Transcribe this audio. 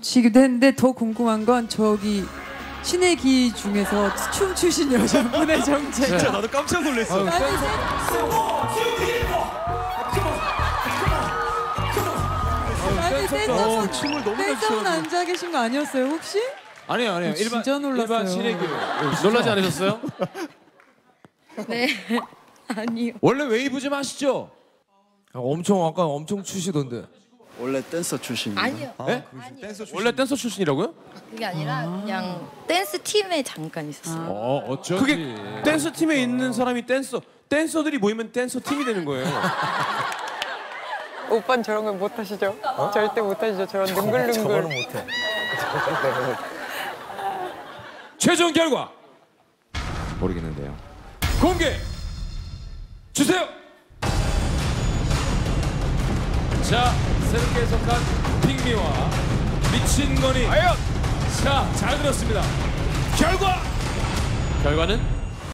주시기도 했는데 더 궁금한 건 저기 신의 기 중에서 춤추신 여자분의 정체. 진짜 나도 깜짝 놀랐어. 아니, 아니 댄서 어, 춤을 너무 잘 댄서분. 앉아 계신 거 아니었어요 혹시? 아니요 아니요 어, 진짜 일반 놀랐어요. 일반 신의교 놀라지 않으셨어요? 네. 아니요. 원래 웨이브 좀 하시죠? 엄청 아까 엄청 추시던데. 원래 댄서 출신이에요. 아니요. 네? 댄서 출신. 원래 댄서 출신이라고요? 그게 아니라 그냥 댄스 팀에 잠깐 있었어요. 어 어쩌지 그게 댄서 팀에 있는 사람이 댄서 댄서들이 모이면 댄서 팀이 되는 거예요 오빠는 저런 걸 못 하시죠? 절대 못 하시죠? 저런 능글능글. 못해. 최종 결과 모르겠는데요. 공개 주세요. 자 새롭게 해석한 핑미와 미친 거니. 과연 자 잘 들었습니다. 결과 결과는